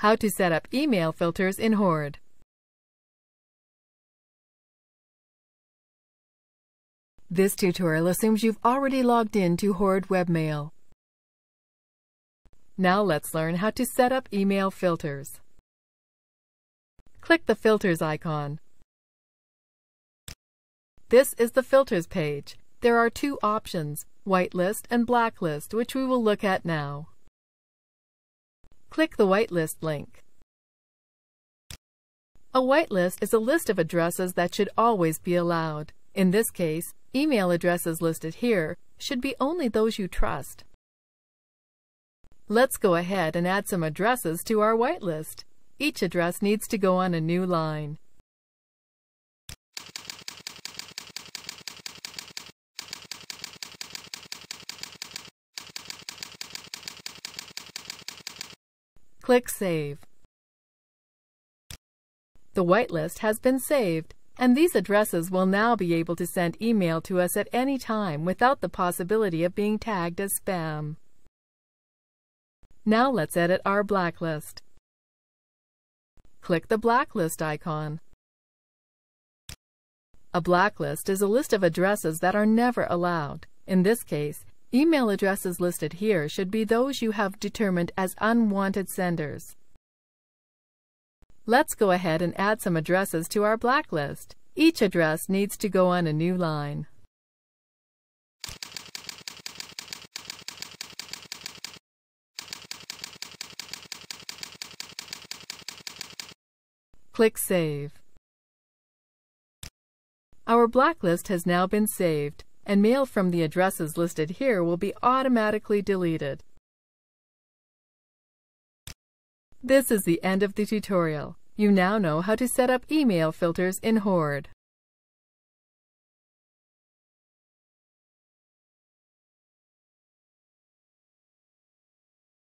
How to set up email filters in Horde. This tutorial assumes you've already logged in to Horde Webmail. Now let's learn how to set up email filters. Click the Filters icon. This is the Filters page. There are two options, Whitelist and Blacklist, which we will look at now. Click the Whitelist link. A whitelist is a list of addresses that should always be allowed. In this case, email addresses listed here should be only those you trust. Let's go ahead and add some addresses to our whitelist. Each address needs to go on a new line. Click Save. The whitelist has been saved, and these addresses will now be able to send email to us at any time without the possibility of being tagged as spam. Now let's edit our blacklist. Click the blacklist icon. A blacklist is a list of addresses that are never allowed. In this case, Email addresses listed here should be those you have determined as unwanted senders. Let's go ahead and add some addresses to our blacklist. Each address needs to go on a new line. Click Save. Our blacklist has now been saved and mail from the addresses listed here will be automatically deleted. This is the end of the tutorial. You now know how to set up email filters in Horde.